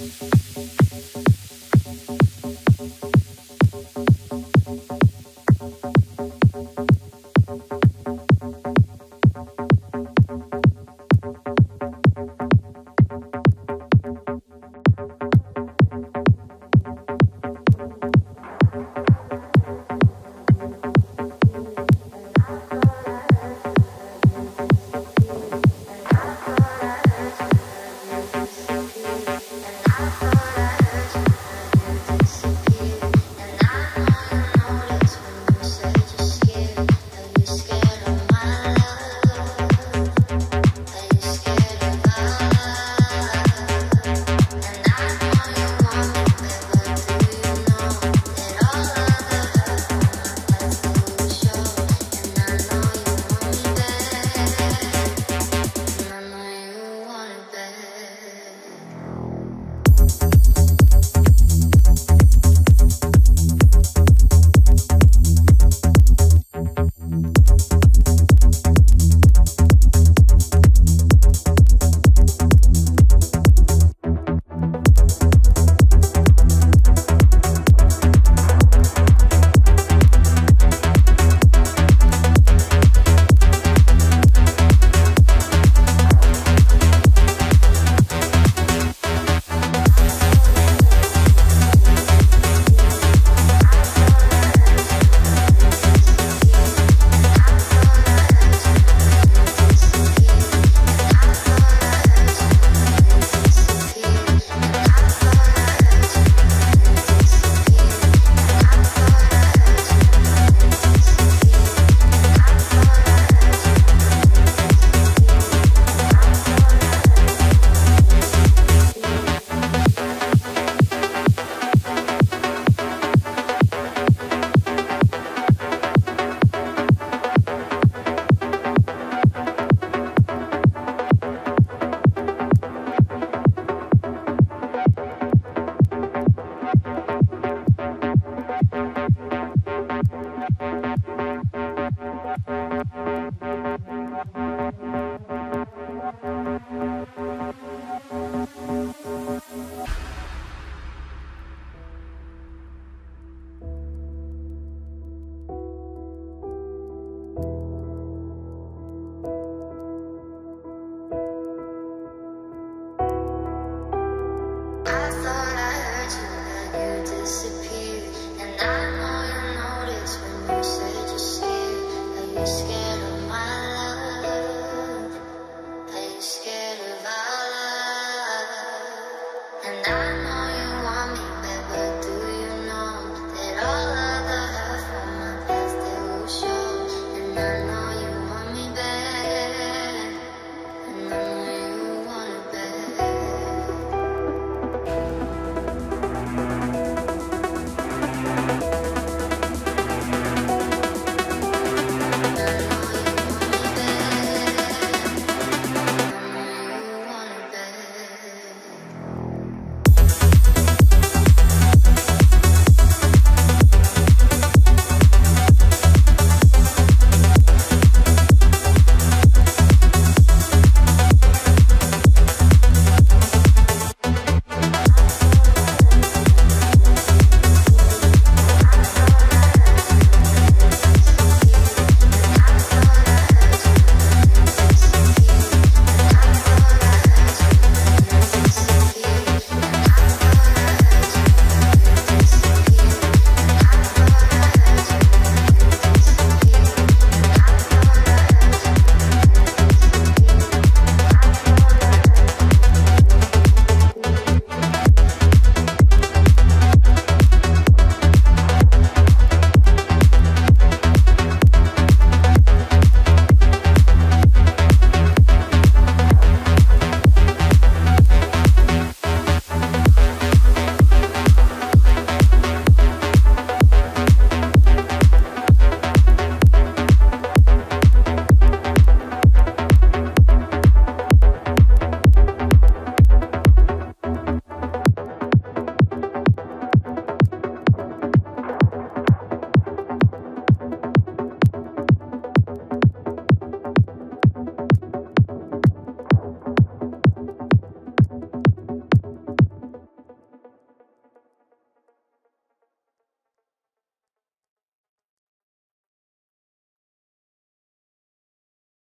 And I